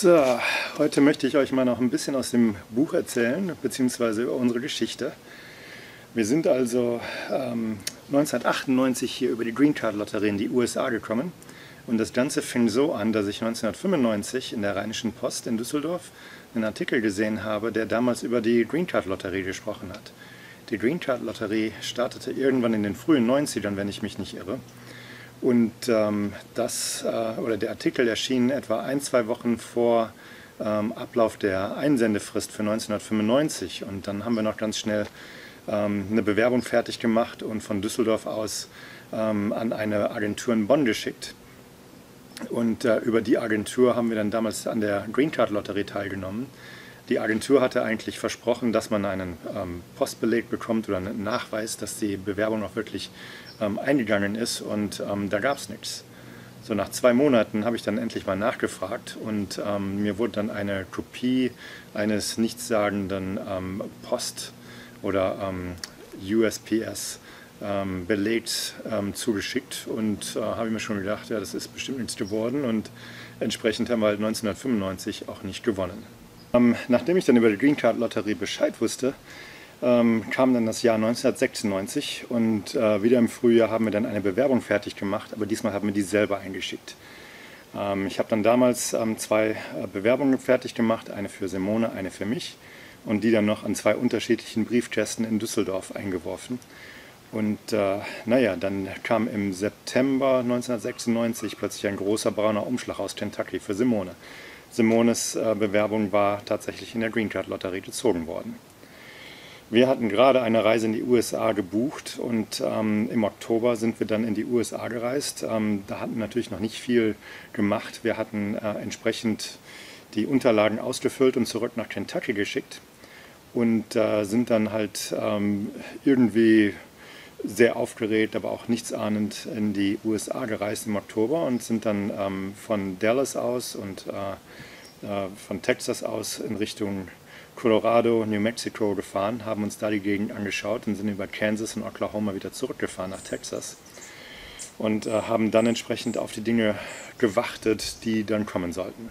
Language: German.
So, heute möchte ich euch mal noch ein bisschen aus dem Buch erzählen, beziehungsweise über unsere Geschichte. Wir sind also ähm, 1998 hier über die Green Card Lotterie in die USA gekommen. Und das Ganze fing so an, dass ich 1995 in der Rheinischen Post in Düsseldorf einen Artikel gesehen habe, der damals über die Green Card Lotterie gesprochen hat. Die Green Card Lotterie startete irgendwann in den frühen 90ern, wenn ich mich nicht irre. Und ähm, das, äh, oder der Artikel erschien etwa ein, zwei Wochen vor ähm, Ablauf der Einsendefrist für 1995. Und dann haben wir noch ganz schnell ähm, eine Bewerbung fertig gemacht und von Düsseldorf aus ähm, an eine Agentur in Bonn geschickt. Und äh, über die Agentur haben wir dann damals an der Green Card Lotterie teilgenommen. Die Agentur hatte eigentlich versprochen, dass man einen ähm, Postbeleg bekommt oder einen Nachweis, dass die Bewerbung auch wirklich ähm, eingegangen ist und ähm, da gab es nichts. So nach zwei Monaten habe ich dann endlich mal nachgefragt und ähm, mir wurde dann eine Kopie eines nichtssagenden ähm, Post- oder ähm, USPS belegt zugeschickt und äh, habe ich mir schon gedacht, ja, das ist bestimmt nichts geworden und entsprechend haben wir halt 1995 auch nicht gewonnen. Ähm, nachdem ich dann über die Green Card Lotterie Bescheid wusste, ähm, kam dann das Jahr 1996 und äh, wieder im Frühjahr haben wir dann eine Bewerbung fertig gemacht, aber diesmal haben wir die selber eingeschickt. Ähm, ich habe dann damals ähm, zwei äh, Bewerbungen fertig gemacht, eine für Simone, eine für mich und die dann noch an zwei unterschiedlichen Briefkästen in Düsseldorf eingeworfen. Und äh, naja, dann kam im September 1996 plötzlich ein großer brauner Umschlag aus Kentucky für Simone. Simones äh, Bewerbung war tatsächlich in der Green Card Lotterie gezogen worden. Wir hatten gerade eine Reise in die USA gebucht und ähm, im Oktober sind wir dann in die USA gereist. Ähm, da hatten natürlich noch nicht viel gemacht. Wir hatten äh, entsprechend die Unterlagen ausgefüllt und zurück nach Kentucky geschickt und äh, sind dann halt ähm, irgendwie sehr aufgeregt, aber auch nichtsahnend in die USA gereist im Oktober und sind dann ähm, von Dallas aus und äh, äh, von Texas aus in Richtung Colorado, New Mexico gefahren, haben uns da die Gegend angeschaut und sind über Kansas und Oklahoma wieder zurückgefahren nach Texas und äh, haben dann entsprechend auf die Dinge gewartet, die dann kommen sollten.